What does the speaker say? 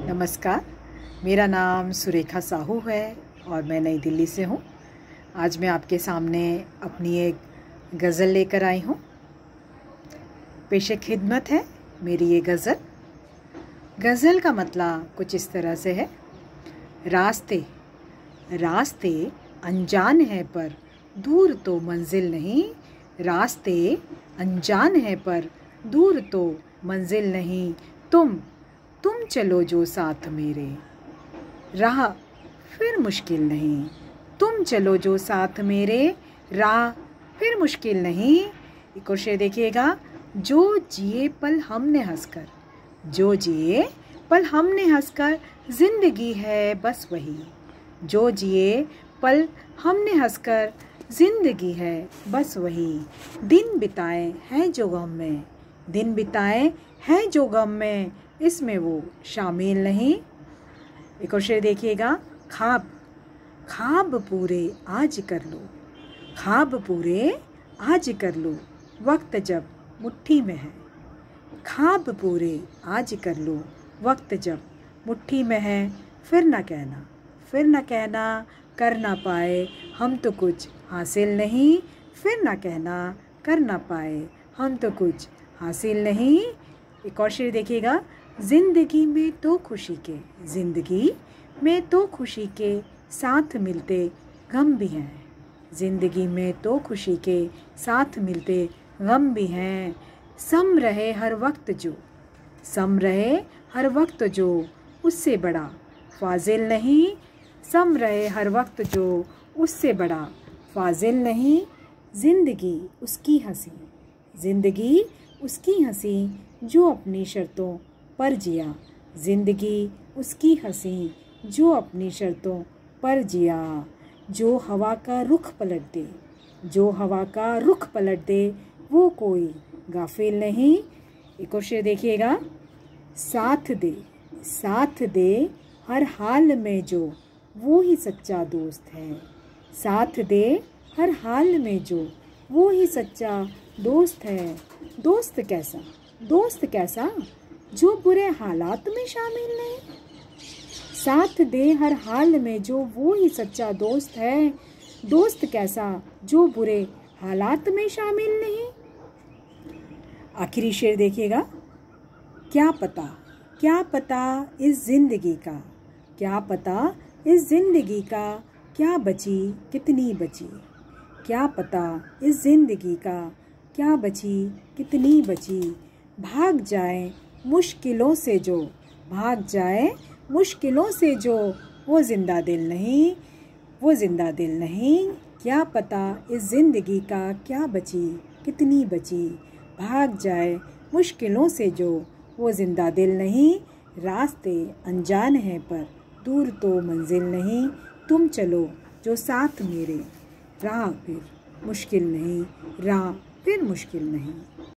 नमस्कार। मेरा नाम सुरेखा साहू है और मैं नई दिल्ली से हूँ। आज मैं आपके सामने अपनी एक गज़ल लेकर आई हूँ। पेशे खिदमत है मेरी ये गज़ल। गज़ल का मतलब कुछ इस तरह से है। रास्ते रास्ते अनजान है पर दूर तो मंजिल नहीं। रास्ते अनजान है पर दूर तो मंजिल नहीं। तुम चलो जो साथ मेरे। राह फिर मुश्किल नहीं। तुम चलो जो साथ मेरे। राह फिर मुश्किल नहीं। एक और शेर देखिएगा। जो जिए पल हमने हंसकर। जो जिए पल हमने हंसकर, ज़िंदगी है बस वही। जो जिए पल हमने हंसकर, ज़िंदगी है बस वही। दिन बिताए हैं जो गम में। दिन बिताए हैं जो गम में। इसमें वो शामिल नहीं। एक और शेर देखिएगा, खाब खाब पूरे आज कर लो, खाब पूरे आज कर लो, वक्त जब मुट्ठी में है। खाब पूरे आज कर लो, वक्त जब मुट्ठी में है। फिर ना कहना, फिर ना कहना, कर ना पाए हम तो कुछ हासिल नहीं। फिर ना कहना, कर ना पाए हम तो कुछ हासिल नहीं। एक और शेर देखिएगा ज़िंदगी में तो खुशी के, ज़िंदगी में तो खुशी के साथ मिलते गम भी हैं। ज़िंदगी में तो खुशी के साथ मिलते गम भी हैं। सम रहे हर वक्त जो, सम रहे हर वक्त जो, उससे बड़ा फाजिल नहीं। सम रहे हर वक्त जो, उससे बड़ा फाजिल नहीं। ज़िंदगी उसकी हँसी, ज़िंदगी उसकी हँसी जो अपनी शर्तों पर जिया। ज़िंदगी उसकी हँसी जो अपनी शर्तों पर जिया। जो हवा का रुख पलट दे, जो हवा का रुख पलट दे, वो कोई गाफिल नहीं। एक और शेर देखिएगा। साथ दे साथ दे हर हाल में जो, वो ही सच्चा दोस्त है। साथ दे हर हाल में जो, वो ही सच्चा दोस्त है। दोस्त कैसा? दोस्त कैसा? जो बुरे हालात में शामिल नहीं साथ दे हर हाल में जो वो ही सच्चा दोस्त है। दोस्त कैसा, जो बुरे हालात में शामिल नहीं। आखिरी शेर देखिएगा। क्या पता क्या पता इस ज़िंदगी का, क्या पता इस ज़िंदगी का क्या बची, कितनी बची। क्या पता इस ज़िंदगी का क्या बची, कितनी बची। भाग जाए मुश्किलों से जो भाग जाए, मुश्किलों से जो वो ज़िंदा दिल नहीं, वो ज़िंदा दिल नहीं, क्या पता इस ज़िंदगी का क्या बची, कितनी बची। भाग जाए, मुश्किलों से जो वो ज़िंदा दिल नहीं, रास्ते अनजान हैं पर, दूर तो मंजिल नहीं। तुम चलो जो साथ मेरे, राह फिर मुश्किल नहीं, राह फिर मुश्किल नहीं।